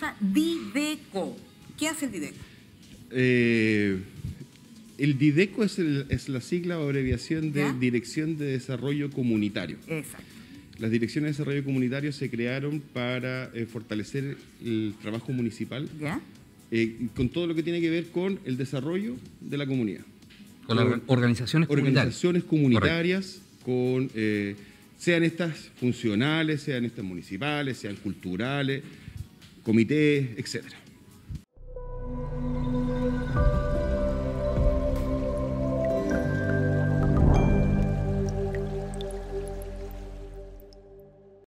casa Dideco. ¿Qué hace el Dideco? Eh, el DIDECO es, el- es la sigla o abreviación de ¿Ya? Dirección de Desarrollo Comunitario. Exacto. Las direcciones de desarrollo comunitario se crearon para eh, fortalecer el trabajo municipal ¿Ya? eh, con todo lo que tiene que ver con el desarrollo de la comunidad. Con las or- organizaciones comunitarias. Organizaciones comunitarias, con, eh, sean estas funcionales, sean estas municipales, sean culturales, comités, etcétera.